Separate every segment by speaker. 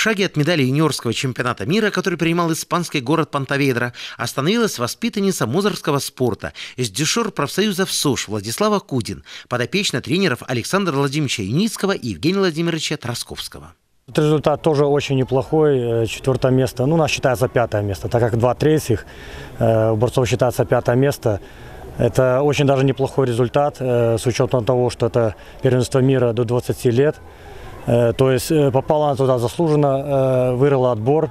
Speaker 1: шаге от медали юниорского чемпионата мира, который принимал испанский город Пантаведра, остановилась воспитанница музорского спорта из дюшор профсоюза СОЖ Владислава Кудин, подопечная тренеров Александра Владимировича Юницкого и Евгения Владимировича Тросковского.
Speaker 2: Результат тоже очень неплохой. Э, четвертое место. Ну, у нас считается пятое место, так как два третьих. Э, у борцов считается пятое место. Это очень даже неплохой результат, э, с учетом того, что это первенство мира до 20 лет. То есть попала она туда заслуженно, вырыла отбор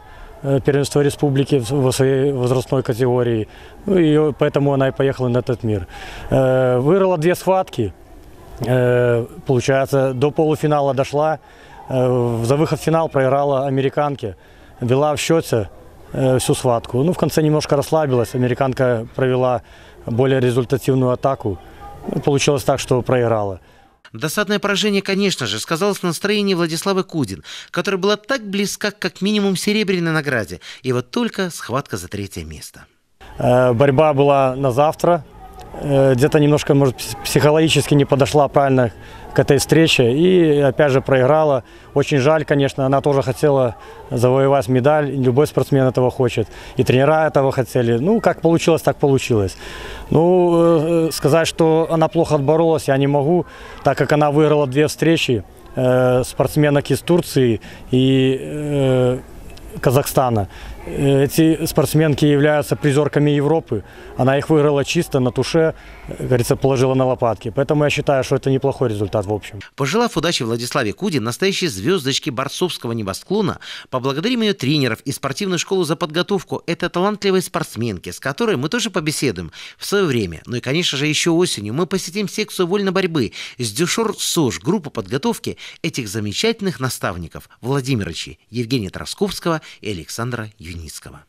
Speaker 2: первенства республики в своей возрастной категории. Ну, и поэтому она и поехала на этот мир. Вырыла две схватки. Получается, до полуфинала дошла. Э, за выход в финал проиграла американке. Вела в счете э, всю схватку. Ну, в конце немножко расслабилась. Американка провела более результативную атаку. Ну, получилось так, что проиграла.
Speaker 1: Досадное поражение, конечно же, сказалось на настроении Владиславы Кудин, которая была так близка как минимум серебряной награде. И вот только схватка за третье место.
Speaker 2: Э, борьба была на завтра. Где-то немножко, может, психологически не подошла правильно к этой встрече и опять же проиграла. Очень жаль, конечно, она тоже хотела завоевать медаль, любой спортсмен этого хочет, и тренера этого хотели. Ну, как получилось, так получилось. Ну, э, сказать, что она плохо отборолась, я не могу, так как она выиграла две встречи э, спортсменок из Турции и э, Казахстана. Эти спортсменки являются призерками Европы. Она их выиграла чисто на туше, говорится, положила на лопатки. Поэтому я считаю, что это неплохой результат в общем.
Speaker 1: Пожелав удачи Владиславе Куди, настоящей звездочке борцовского небосклона, поблагодарим ее тренеров и спортивную школу за подготовку этой талантливой спортсменки, с которой мы тоже побеседуем в свое время. Ну и, конечно же, еще осенью мы посетим секцию вольной борьбы с Дюшор СОЖ, группу подготовки этих замечательных наставников Владимировичей Евгения Тросковского и Александра につまん